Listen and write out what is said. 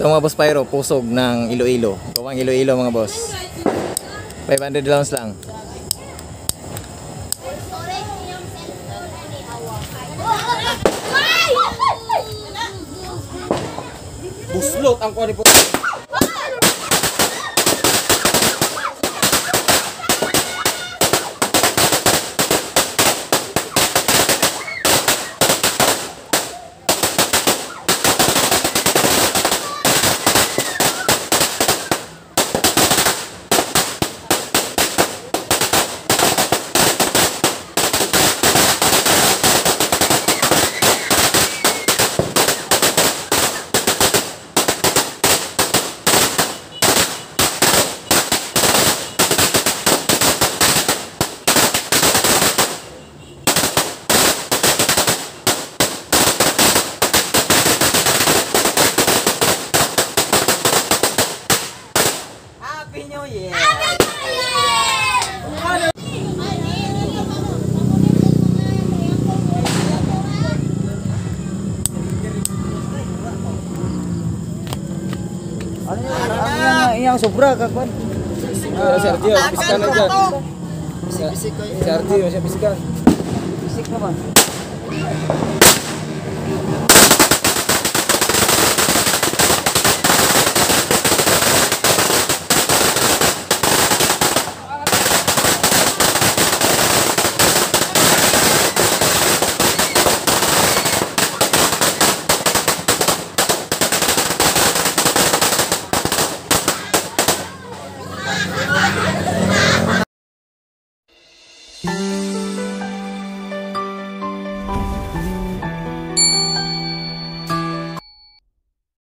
Ito mga boss Pyro, pusog ng Iloilo. Gawang Iloilo mga boss. 500 rounds lang. Buslot ang kuha ni Happy New Year! Ano yan? Ano yan? Iyang sobra kakwan. Ah, Sergio, piskan na dyan. Sergio, siya piskan. Bisik naman.